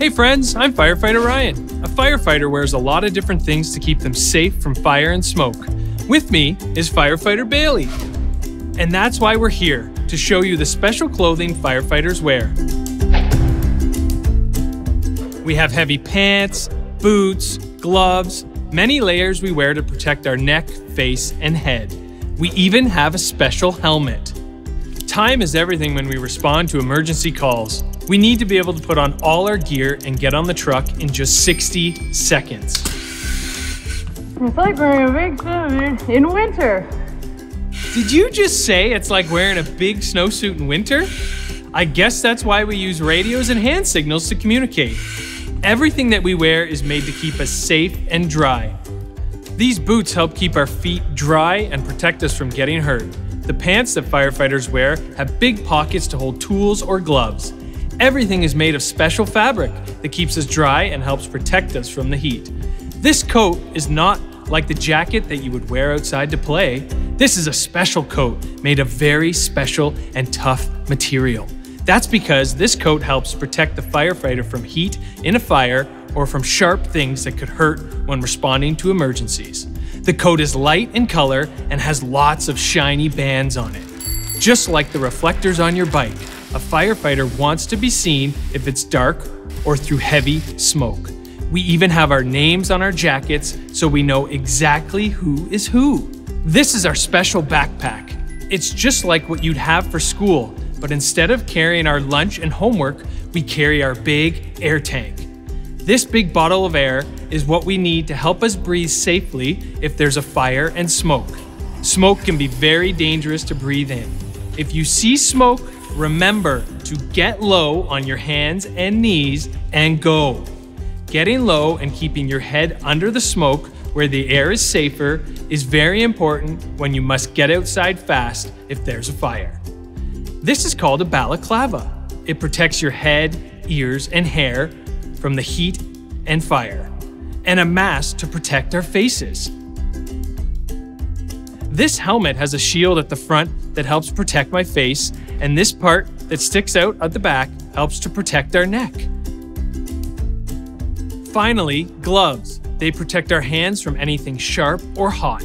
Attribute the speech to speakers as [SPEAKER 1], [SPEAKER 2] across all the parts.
[SPEAKER 1] Hey friends, I'm Firefighter Ryan. A firefighter wears a lot of different things to keep them safe from fire and smoke. With me is Firefighter Bailey. And that's why we're here to show you the special clothing firefighters wear. We have heavy pants, boots, gloves, many layers we wear to protect our neck, face, and head. We even have a special helmet. Time is everything when we respond to emergency calls. We need to be able to put on all our gear and get on the truck in just 60 seconds.
[SPEAKER 2] It's like wearing a big snowsuit in winter.
[SPEAKER 1] Did you just say it's like wearing a big snowsuit in winter? I guess that's why we use radios and hand signals to communicate. Everything that we wear is made to keep us safe and dry. These boots help keep our feet dry and protect us from getting hurt. The pants that firefighters wear have big pockets to hold tools or gloves. Everything is made of special fabric that keeps us dry and helps protect us from the heat. This coat is not like the jacket that you would wear outside to play. This is a special coat made of very special and tough material. That's because this coat helps protect the firefighter from heat in a fire or from sharp things that could hurt when responding to emergencies. The coat is light in color and has lots of shiny bands on it. Just like the reflectors on your bike, a firefighter wants to be seen if it's dark or through heavy smoke. We even have our names on our jackets so we know exactly who is who. This is our special backpack. It's just like what you'd have for school, but instead of carrying our lunch and homework, we carry our big air tank. This big bottle of air is what we need to help us breathe safely if there's a fire and smoke. Smoke can be very dangerous to breathe in. If you see smoke, remember to get low on your hands and knees and go. Getting low and keeping your head under the smoke where the air is safer is very important when you must get outside fast if there's a fire. This is called a balaclava. It protects your head, ears, and hair from the heat and fire, and a mask to protect our faces. This helmet has a shield at the front that helps protect my face, and this part that sticks out at the back helps to protect our neck. Finally, gloves. They protect our hands from anything sharp or hot.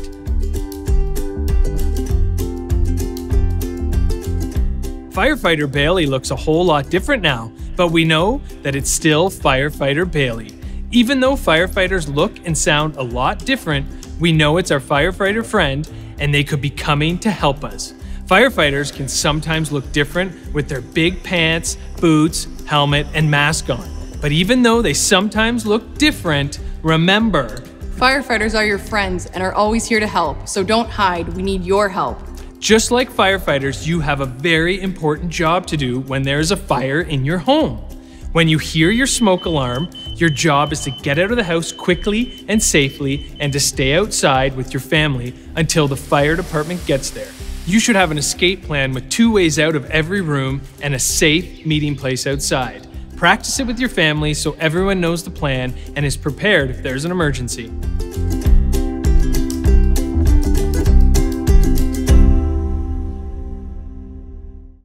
[SPEAKER 1] Firefighter Bailey looks a whole lot different now, but we know that it's still Firefighter Bailey. Even though firefighters look and sound a lot different, we know it's our firefighter friend and they could be coming to help us. Firefighters can sometimes look different with their big pants, boots, helmet, and mask on. But even though they sometimes look different, remember
[SPEAKER 3] Firefighters are your friends and are always here to help, so don't hide. We need your help.
[SPEAKER 1] just like firefighters, you have a very important job to do when there is a fire in your home. When you hear your smoke alarm, your job is to get out of the house quickly and safely and to stay outside with your family until the fire department gets there. You should have an escape plan with two ways out of every room and a safe meeting place outside. Practice it with your family so everyone knows the plan and is prepared if there's an emergency.